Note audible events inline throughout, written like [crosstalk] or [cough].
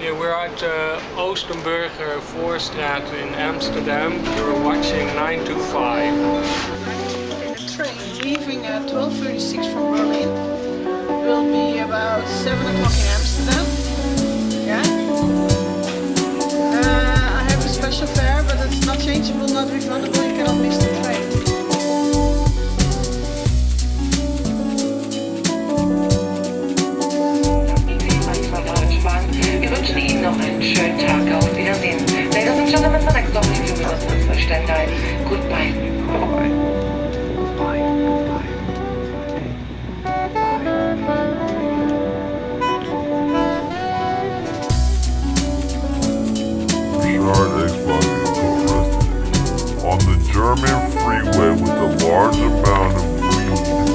Yeah, we're at uh, Oostenburger Voorstraat in Amsterdam. You're watching 925. in a train leaving at 12.36 from Berlin. Will be about 7 o'clock in German freeway with a large amount of weed.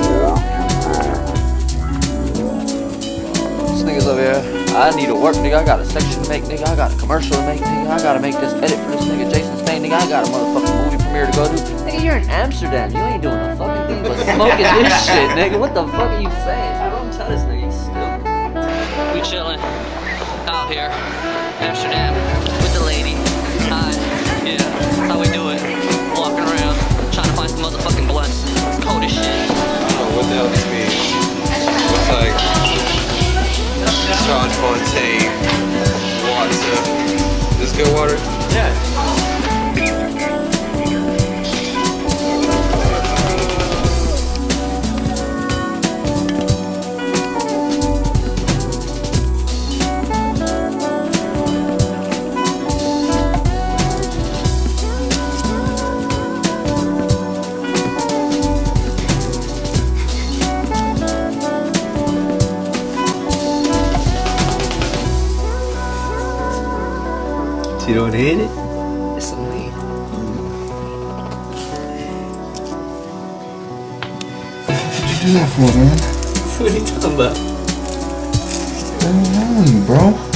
I need to work, nigga. I got a section to make, nigga. I got a commercial to make, nigga. I gotta make this edit for this nigga Jason Spain, nigga. I got a motherfucking movie premiere to go to. Nigga, you're in Amsterdam. You ain't doing a fucking thing but [laughs] smoking this shit, nigga. What the fuck are you saying? I don't tell this nigga he's stupid. We chillin' out here, Amsterdam, Chaudfontaine water. This good water? You don't hate it? It's some weed. What'd you do that for, man? What are you talking about? What's going on, bro?